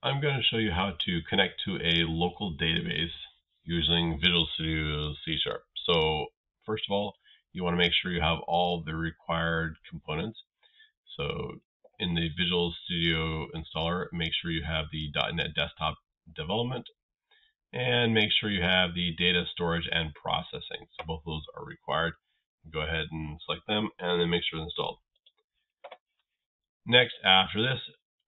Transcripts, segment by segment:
I'm going to show you how to connect to a local database using Visual Studio C Sharp. So first of all, you want to make sure you have all the required components. So in the Visual Studio installer, make sure you have the .NET Desktop development and make sure you have the data storage and processing. So both of those are required. Go ahead and select them and then make sure it's installed. Next, after this,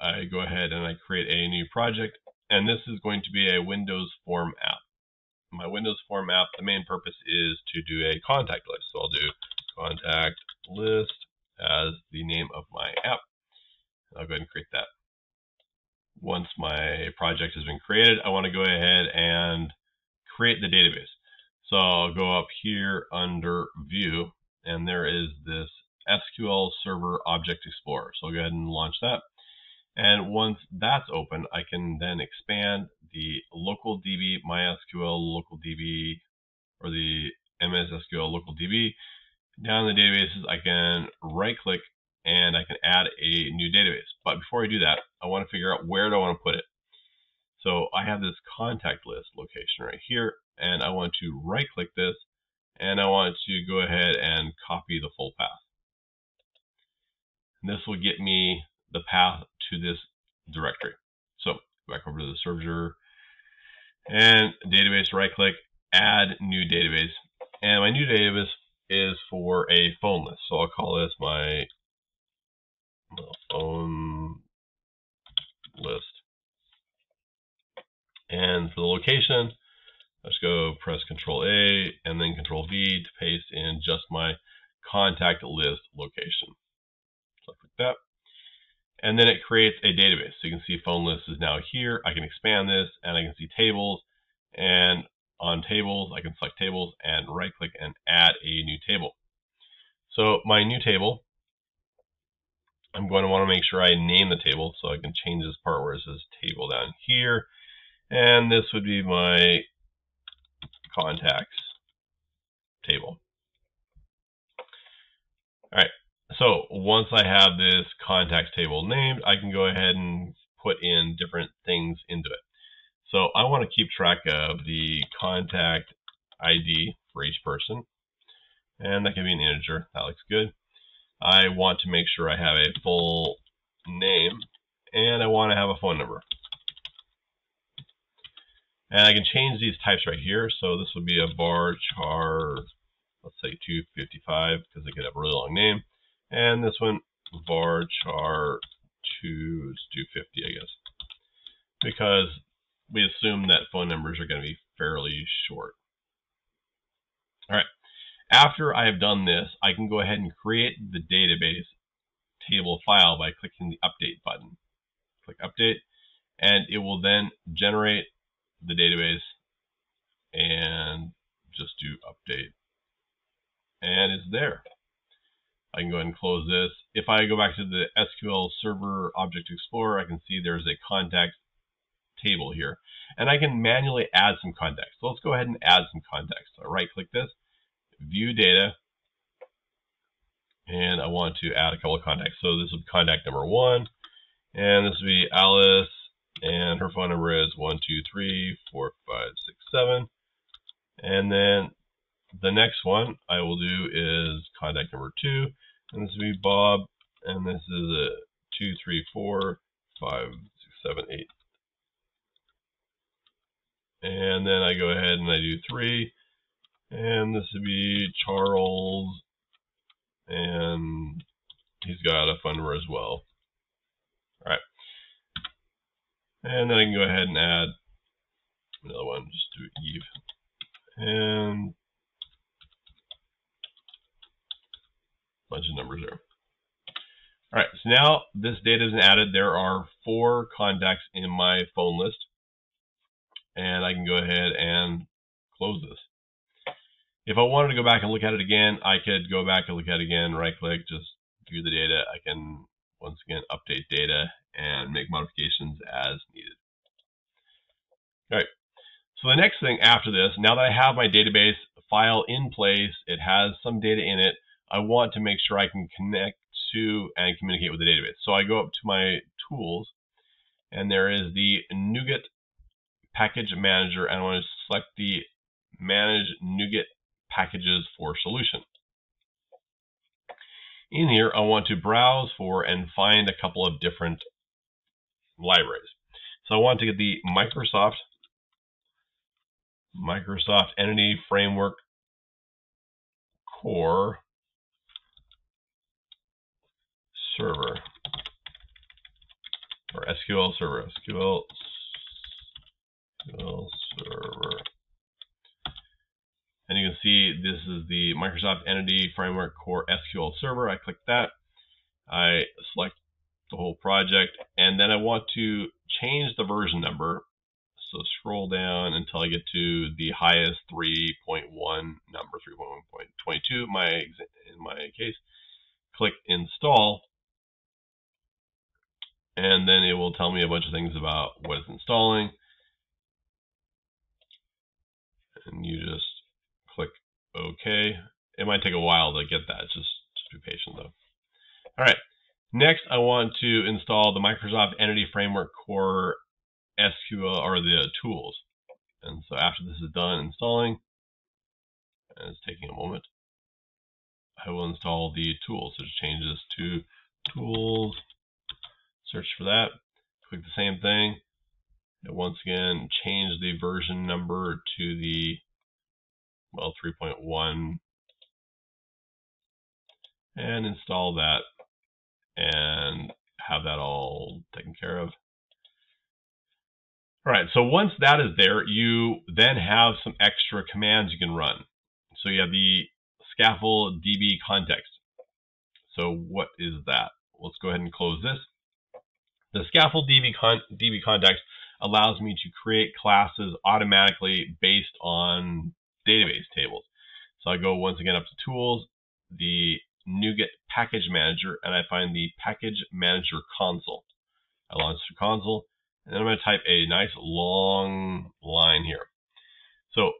I go ahead and I create a new project, and this is going to be a Windows Form app. My Windows Form app, the main purpose is to do a contact list. So I'll do contact list as the name of my app. I'll go ahead and create that. Once my project has been created, I want to go ahead and create the database. So I'll go up here under View, and there is this SQL Server Object Explorer. So I'll go ahead and launch that. And once that's open, I can then expand the local DB MySQL local DB or the MS SQL local DB. Down in the databases, I can right click and I can add a new database. But before I do that, I want to figure out where do I want to put it. So I have this contact list location right here, and I want to right click this, and I want to go ahead and copy the full path. And this will get me the path to this directory. So back over to the server and database, right click, add new database. And my new database is for a phone list. So I'll call this my phone list. And for the location, let's go press Control A and then Control V to paste in just my contact list location. Select like that and then it creates a database. So you can see phone list is now here. I can expand this and I can see tables and on tables, I can select tables and right click and add a new table. So my new table, I'm going to want to make sure I name the table so I can change this part where it says table down here. And this would be my contacts table. All right, so once I have this contacts table named, I can go ahead and put in different things into it. So I want to keep track of the contact ID for each person. And that can be an integer. That looks good. I want to make sure I have a full name. And I want to have a phone number. And I can change these types right here. So this would be a bar char, let's say 255, because they could have a really long name. And this one, varchar 2 is 250, I guess. Because we assume that phone numbers are going to be fairly short. All right. After I have done this, I can go ahead and create the database table file by clicking the update button. Click update, and it will then generate the database and just do update. And it's there. I can go ahead and close this. If I go back to the SQL Server Object Explorer, I can see there's a contact table here. And I can manually add some context. So let's go ahead and add some context. So I right click this, view data, and I want to add a couple of contacts. So this be contact number one, and this will be Alice, and her phone number is one two three four five six seven. And then the next one I will do is contact number two, and this will be Bob, and this is a two, three, four, five, six, seven, eight. And then I go ahead and I do three, and this would be Charles, and he's got a number as well. All right. And then I can go ahead and add another one, just do Eve. And bunch of numbers there. All right, so now this data isn't added. There are four contacts in my phone list. And I can go ahead and close this. If I wanted to go back and look at it again, I could go back and look at it again, right click, just view the data. I can, once again, update data and make modifications as needed. All right, so the next thing after this, now that I have my database file in place, it has some data in it, I want to make sure I can connect to and communicate with the database. So I go up to my tools and there is the NuGet package manager, and I want to select the manage NuGet packages for solution. In here, I want to browse for and find a couple of different libraries. So I want to get the Microsoft Microsoft Entity Framework Core Server or SQL Server, SQL, SQL Server. And you can see this is the Microsoft Entity Framework Core SQL Server. I click that. I select the whole project, and then I want to change the version number. So scroll down until I get to the highest 3.1 number, 3.1.22 my in my case. Click install, and then it will tell me a bunch of things about what it's installing. And you just click OK. It might take a while to get that. Just, just be patient though. All right. Next, I want to install the Microsoft Entity Framework Core SQL or the tools. And so after this is done installing, and it's taking a moment, I will install the tools. So just change this to tools, search for that, click the same thing, and once again change the version number to the well 3.1 and install that and have that all taken care of. All right, so once that is there, you then have some extra commands you can run. So you have the scaffold db context. So what is that? Let's go ahead and close this. The scaffold db, con DB context allows me to create classes automatically based on database tables. So I go once again up to tools, the NuGet package manager, and I find the package manager console. I launch the console, and then I'm going to type a nice long line here. So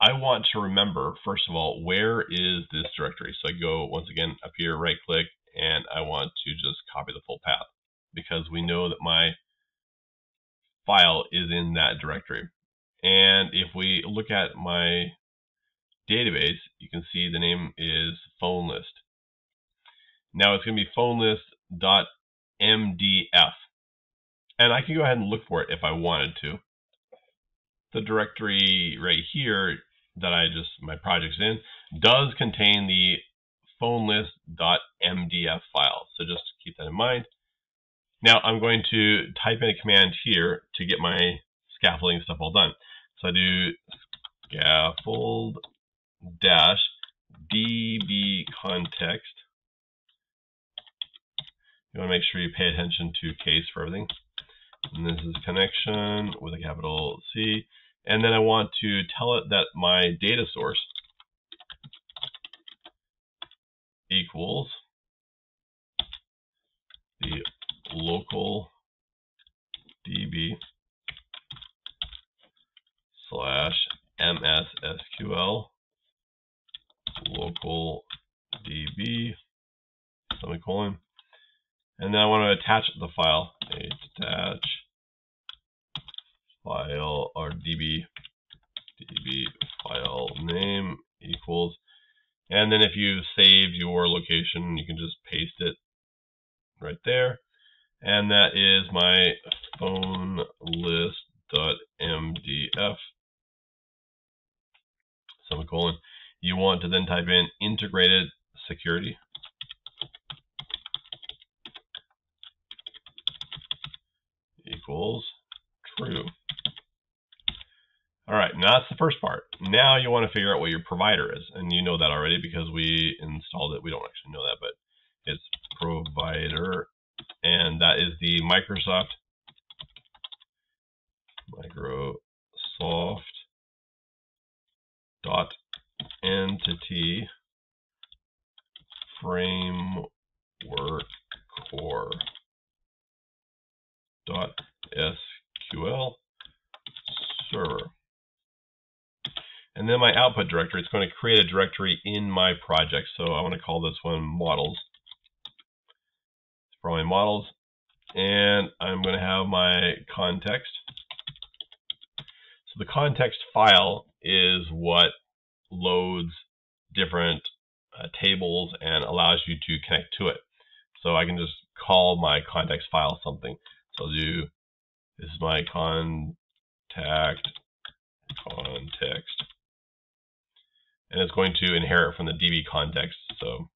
I want to remember, first of all, where is this directory? So I go once again up here, right click, and I want to just copy the full path because we know that my file is in that directory. And if we look at my database, you can see the name is phone list. Now it's going to be phone list.mdf. And I can go ahead and look for it if I wanted to. The directory right here that I just, my project's in, does contain the phone list.mdf file. So just keep that in mind. Now I'm going to type in a command here to get my scaffolding stuff all done. So I do scaffold dash db context. You want to make sure you pay attention to case for everything. And this is connection with a capital C. And then I want to tell it that my data source equals the local db slash mssql local db semicolon and then I want to attach the file. Attach file or db db file name equals and then if you've saved your location you can just paste it right there and that is my phone list.mdf semicolon. You want to then type in integrated security. equals true. All right, now that's the first part. Now you want to figure out what your provider is, and you know that already because we installed it. We don't actually know that, but it's provider that is the Microsoft Microsoft dot entity framework core dot SQL server. And then my output directory, it's going to create a directory in my project. So I want to call this one models for my models. And I'm going to have my context. So the context file is what loads different uh, tables and allows you to connect to it. So I can just call my context file something. So I'll do, this is my contact context. And it's going to inherit from the DB context. So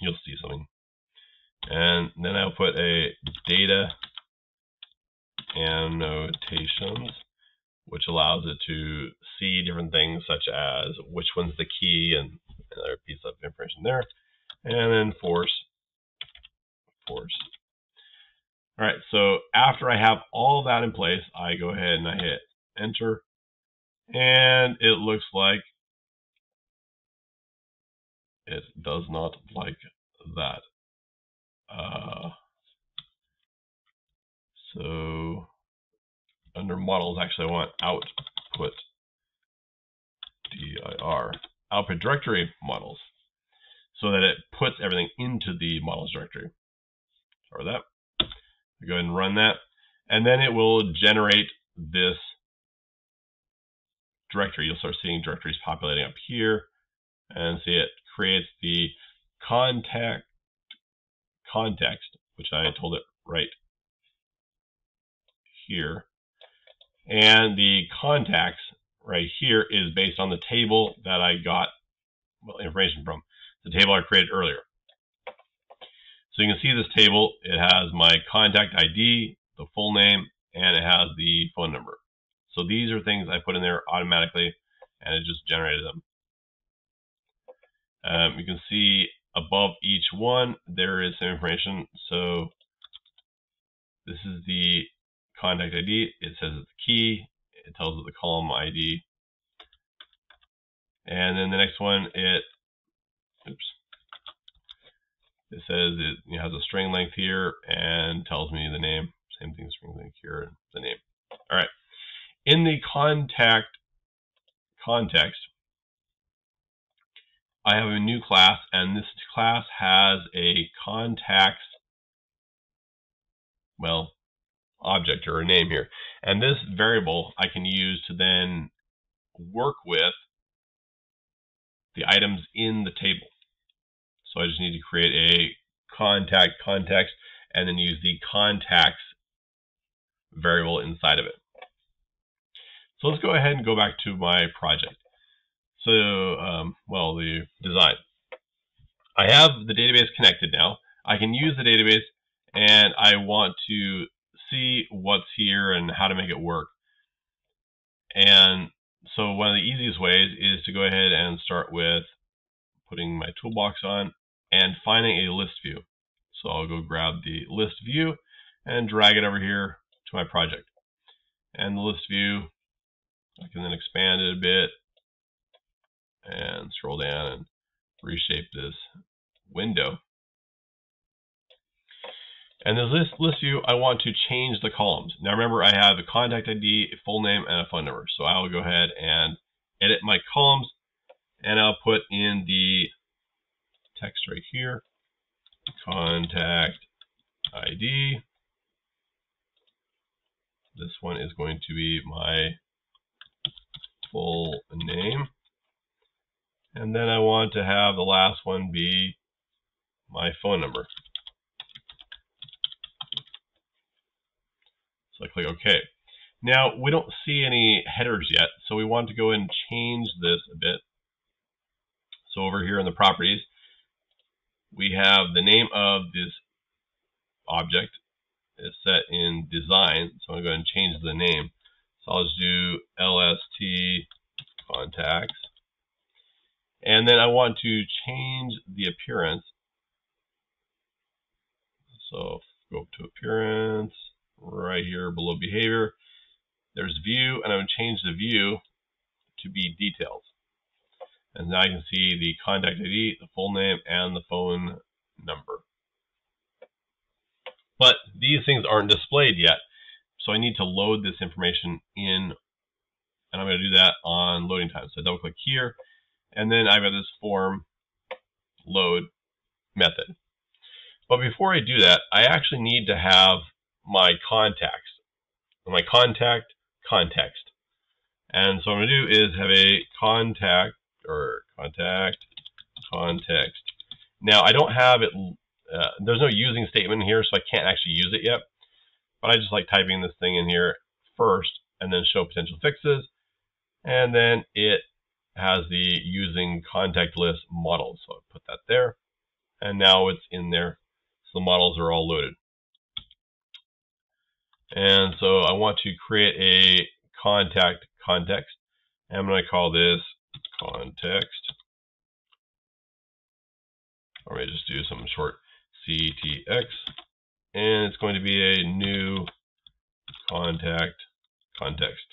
you'll see something. And then I'll put a data annotations, which allows it to see different things such as which one's the key and another piece of information there. And then force, force. All right, so after I have all that in place, I go ahead and I hit enter. And it looks like it does not like that. Uh, so under models, actually I want output dir output directory models so that it puts everything into the models directory. With that. Go ahead and run that. And then it will generate this directory. You'll start seeing directories populating up here and see it creates the contact context, which I told it right here. And the contacts right here is based on the table that I got well, information from, the table I created earlier. So you can see this table, it has my contact ID, the full name, and it has the phone number. So these are things I put in there automatically, and it just generated them. Um, you can see above each one, there is some information. So this is the contact ID. It says it's the key. It tells it the column ID. And then the next one, it, oops, it says it has a string length here and tells me the name. Same thing, string length here and the name. All right. In the contact context, I have a new class, and this class has a contacts, well, object or a name here. And this variable I can use to then work with the items in the table. So I just need to create a contact context and then use the contacts variable inside of it. So let's go ahead and go back to my project. So, um, well, the design. I have the database connected now. I can use the database and I want to see what's here and how to make it work. And so one of the easiest ways is to go ahead and start with putting my toolbox on and finding a list view. So I'll go grab the list view and drag it over here to my project. And the list view, I can then expand it a bit and scroll down and reshape this window. And this list, list view, I want to change the columns. Now remember, I have a contact ID, a full name, and a phone number. So I will go ahead and edit my columns, and I'll put in the text right here, contact ID. This one is going to be my full name. And then I want to have the last one be my phone number. So I click OK. Now, we don't see any headers yet, so we want to go and change this a bit. So over here in the properties, we have the name of this object is set in design. So I'm going to go ahead and change the name. So I'll just do LST contacts. And then I want to change the appearance. So go to appearance, right here below behavior. There's view, and I'm going to change the view to be details. And now I can see the contact ID, the full name, and the phone number. But these things aren't displayed yet. So I need to load this information in, and I'm going to do that on loading time. So double click here, and then I've got this form load method. But before I do that, I actually need to have my contacts, my contact context. And so I'm going to do is have a contact or contact context. Now I don't have it, uh, there's no using statement here, so I can't actually use it yet. But I just like typing this thing in here first and then show potential fixes. And then it has the using contact list model. So I put that there. And now it's in there. So the models are all loaded. And so I want to create a contact context. I'm going to call this context. Or maybe just do some short CTX. And it's going to be a new contact context.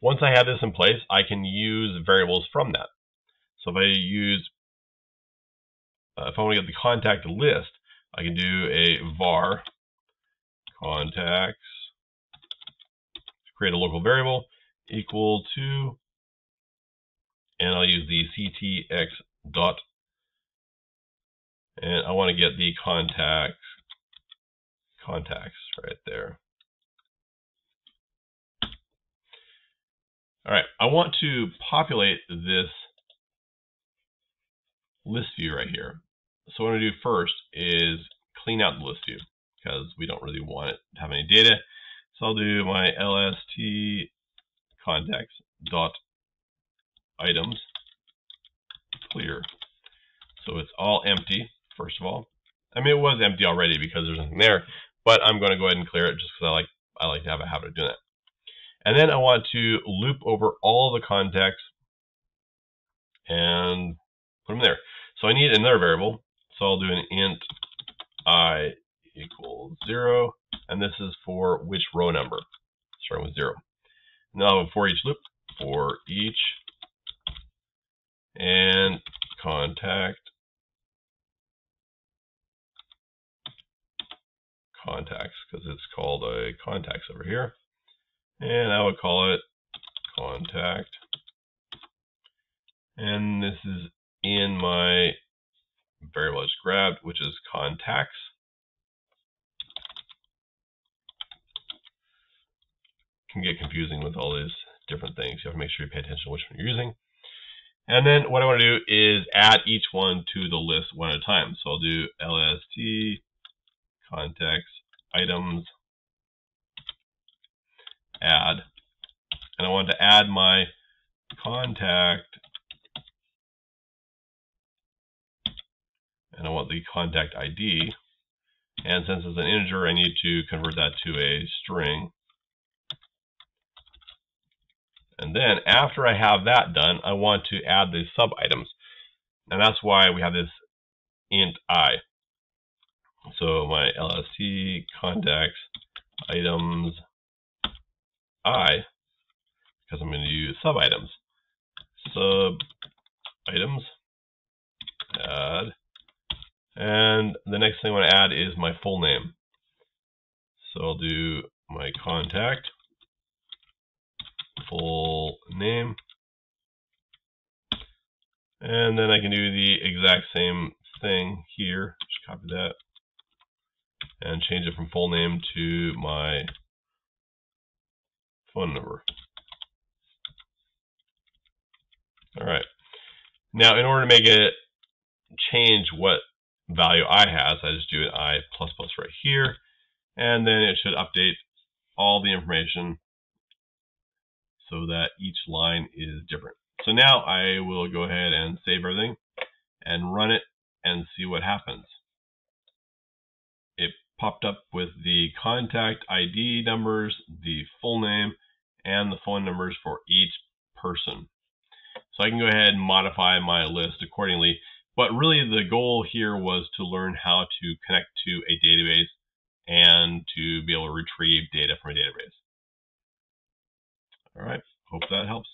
Once I have this in place, I can use variables from that. So if I use, uh, if I want to get the contact list, I can do a var contacts, create a local variable equal to, and I'll use the ctx dot, and I want to get the contact contacts right there. All right, I want to populate this list view right here. So what I'm to do first is clean out the list view because we don't really want it to have any data. So I'll do my lst contacts dot items clear. So it's all empty, first of all. I mean, it was empty already because there's nothing there, but I'm going to go ahead and clear it just because I like I like to have a habit of doing that. And then I want to loop over all the contacts and put them there. So I need another variable. So I'll do an int i equals 0. And this is for which row number, starting with 0. Now for each loop, for each and contact contacts because it's called a contacts over here and I would call it contact. And this is in my variable just grabbed, which is contacts. Can get confusing with all these different things. You have to make sure you pay attention to which one you're using. And then what I want to do is add each one to the list one at a time. So I'll do lst contacts items add. And I want to add my contact. And I want the contact ID. And since it's an integer, I need to convert that to a string. And then after I have that done, I want to add the sub items. And that's why we have this int i. So my lst contacts items I, because I'm going to use sub items. Sub items, add, and the next thing I want to add is my full name. So I'll do my contact, full name, and then I can do the exact same thing here. Just copy that and change it from full name to my phone number. All right. Now, in order to make it change what value i has, I just do an i plus plus right here, and then it should update all the information so that each line is different. So now I will go ahead and save everything and run it and see what happens. Popped up with the contact ID numbers, the full name, and the phone numbers for each person. So I can go ahead and modify my list accordingly. But really the goal here was to learn how to connect to a database and to be able to retrieve data from a database. All right, hope that helps.